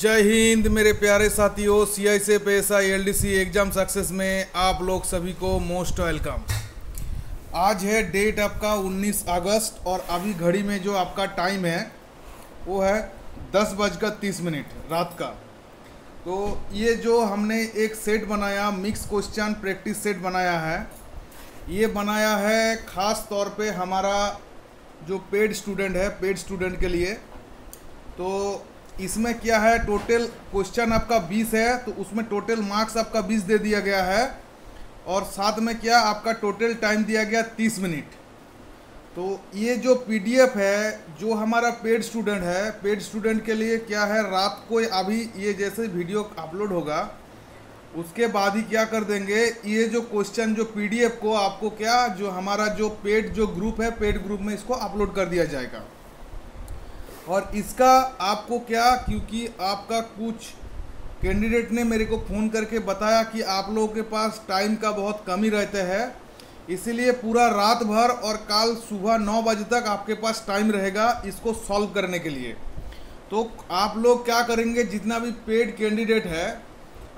जय हिंद मेरे प्यारे साथियों सी आई से पैसा L D C exam success में आप लोग सभी को मोस्ट वेलकम आज है डेट आपका 19 अगस्त और अभी घड़ी में जो आपका टाइम है, वो है दस बजकर तीस मिनट रात का। तो ये जो हमने एक सेट बनाया मिक्स क्वेश्चन प्रैक्टिस सेट बनाया है, ये बनाया है ख़ास तौर पे हमारा जो पेड स्टूडेंट है पेड स्टूडेंट के लिए। तो इसमें क्या है? टोटल क्वेश्चन आपका 20 है तो उसमें टोटल मार्क्स आपका 20 दे दिया गया है। और साथ में क्या आपका टोटल टाइम दिया गया 30 मिनट तो ये जो पीडीएफ है, जो हमारा पेड स्टूडेंट है पेड स्टूडेंट के लिए क्या है? रात को अभी ये जैसे वीडियो अपलोड होगा, उसके बाद ही क्या कर देंगे? ये जो क्वेश्चन जो पीडीएफ को आपको क्या, जो हमारा जो पेड जो ग्रुप है पेड ग्रुप में इसको अपलोड कर दिया जाएगा। और इसका आपको क्या, क्योंकि आपका कुछ कैंडिडेट ने मेरे को फ़ोन करके बताया कि आप लोगों के पास टाइम का बहुत कमी रहते हैं। इसीलिए पूरा रात भर और कल सुबह नौ बजे तक आपके पास टाइम रहेगा इसको सॉल्व करने के लिए। तो आप लोग क्या करेंगे, जितना भी पेड कैंडिडेट है,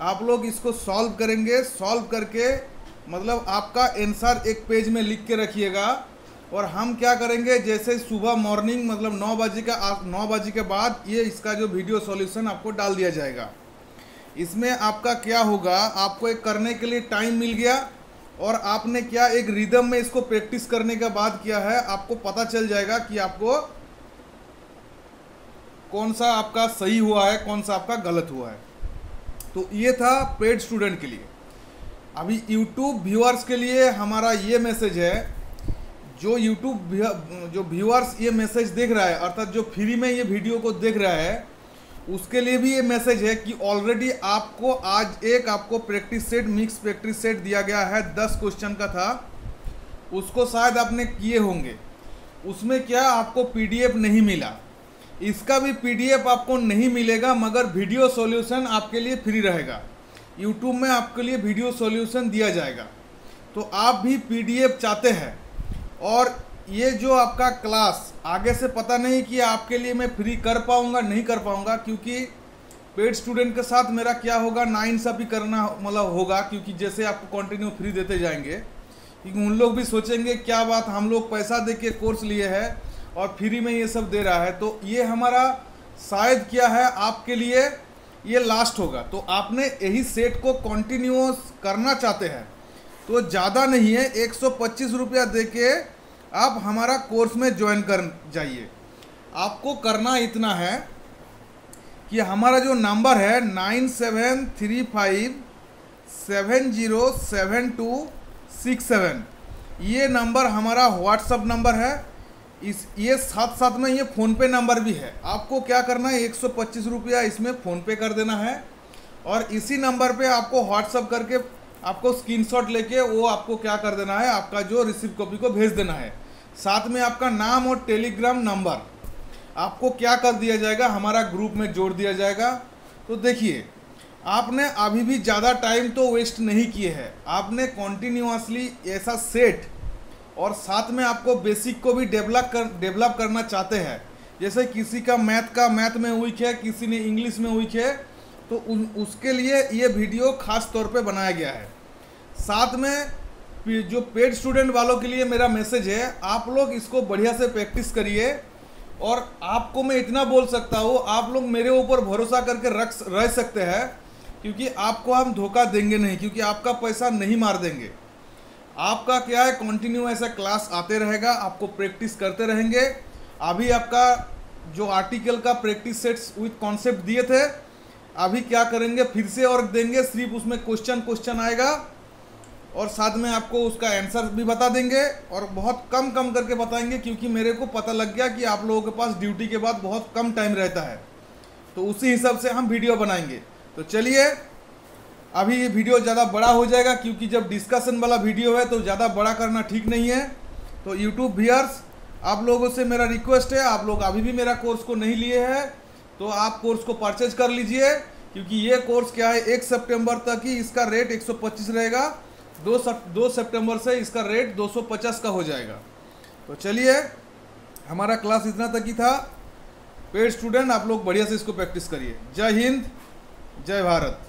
आप लोग इसको सॉल्व करेंगे। सॉल्व करके मतलब आपका आंसर एक पेज में लिख के रखिएगा। और हम क्या करेंगे, जैसे सुबह मॉर्निंग मतलब नौ बजे का नौ बजे के बाद ये इसका जो वीडियो सॉल्यूशन आपको डाल दिया जाएगा। इसमें आपका क्या होगा, आपको एक करने के लिए टाइम मिल गया और आपने क्या एक रिदम में इसको प्रैक्टिस करने के बाद किया है, आपको पता चल जाएगा कि आपको कौन सा आपका सही हुआ है, कौन सा आपका गलत हुआ है। तो ये था पेड स्टूडेंट के लिए। अभी यूट्यूब व्यूअर्स के लिए हमारा ये मैसेज है जो यूट्यूब जो व्यूअर्स ये मैसेज देख रहा है, अर्थात जो फ्री में ये वीडियो को देख रहा है, उसके लिए भी ये मैसेज है कि ऑलरेडी आपको आज एक आपको practice set mix practice set दिया गया है, दस क्वेश्चन का था, उसको शायद आपने किए होंगे। उसमें क्या आपको पीडीएफ नहीं मिला? इसका भी पीडीएफ आपको नहीं मिलेगा, मगर वीडियो सॉल्यूशन आपके लिए फ्री रहेगा। यूट्यूब में आपके लिए वीडियो सॉल्यूशन दिया जाएगा। तो आप भी पीडीएफ चाहते हैं। और ये जो आपका क्लास, आगे से पता नहीं कि आपके लिए मैं फ्री कर पाऊँगा, नहीं कर पाऊँगा, क्योंकि पेड स्टूडेंट के साथ मेरा क्या होगा नाइन सा भी करना मतलब होगा, क्योंकि जैसे आपको कंटिन्यू फ्री देते जाएँगे, क्योंकि उन लोग भी सोचेंगे, क्या बात, हम लोग पैसा दे के कोर्स लिए है और फ्री में ये सब दे रहा है तो ये हमारा शायद क्या है, आपके लिए ये लास्ट होगा। तो आपने यही सेट को कंटिन्यूस करना चाहते हैं। तो ज़्यादा नहीं है, एक सौ पच्चीस रुपया दे के आप हमारा कोर्स में ज्वाइन कर जाइए। आपको करना इतना है कि हमारा जो नंबर है nine seven three five seven zero seven two six seven. ये नंबर हमारा व्हाट्सअप नंबर है। इस, ये साथ साथ में ये फ़ोनपे नंबर भी है। आपको क्या करना है, एक सौ पच्चीस रुपया इसमें फ़ोनपे कर देना है। और इसी नंबर पे आपको व्हाट्सअप करके आपको स्क्रीनशॉट लेके वो आपको क्या कर देना है, आपका जो रिसिप्ट कॉपी को भेज देना है। साथ में आपका नाम और टेलीग्राम नंबर आपको क्या कर दिया जाएगा, हमारा ग्रुप में जोड़ दिया जाएगा। तो देखिए, आपने अभी भी ज़्यादा टाइम तो वेस्ट नहीं किए हैं। आपने कॉन्टीन्यूसली ऐसा सेट और साथ में आपको बेसिक को भी डेवलप कर डेवलप करना चाहते हैं। जैसे किसी का मैथ का मैथ में वीक है, किसी ने इंग्लिश में वीक है तो उन, उसके लिए ये वीडियो खास तौर पे बनाया गया है। साथ में जो पेड स्टूडेंट वालों के लिए मेरा मैसेज है, आप लोग इसको बढ़िया से प्रैक्टिस करिए और आपको मैं इतना बोल सकता हूँ, आप लोग मेरे ऊपर भरोसा करके रख, रह सकते हैं, क्योंकि आपको हम धोखा देंगे नहीं, क्योंकि आपका पैसा नहीं मार देंगे। आपका क्या है कंटिन्यू ऐसा क्लास आते रहेगा, आपको प्रैक्टिस करते रहेंगे। अभी आपका जो आर्टिकल का प्रैक्टिस सेट्स विथ कॉन्सेप्ट दिए थे अभी क्या करेंगे? फिर से और देंगे, सिर्फ़ उसमें क्वेश्चन क्वेश्चन आएगा। और साथ में आपको उसका आंसर भी बता देंगे और बहुत कम कम करके बताएँगे, क्योंकि मेरे को पता लग गया कि आप लोगों के पास ड्यूटी के बाद बहुत कम टाइम रहता है। तो उसी हिसाब से हम वीडियो बनाएँगे। तो चलिए, अभी ये वीडियो ज़्यादा बड़ा हो जाएगा, क्योंकि जब डिस्कशन वाला वीडियो है तो ज़्यादा बड़ा करना ठीक नहीं है। तो यूट्यूब व्यूअर्स आप लोगों से मेरा रिक्वेस्ट है, आप लोग अभी भी मेरा कोर्स को नहीं लिए हैं। तो आप कोर्स को परचेज कर लीजिए क्योंकि ये कोर्स क्या है एक सितंबर तक ही इसका रेट 125 रहेगा। दो सप, दो सितंबर से इसका रेट 250 का हो जाएगा। तो चलिए हमारा क्लास इतना तक ही था। पेड स्टूडेंट आप लोग बढ़िया से इसको प्रैक्टिस करिए। जय हिंद जय भारत।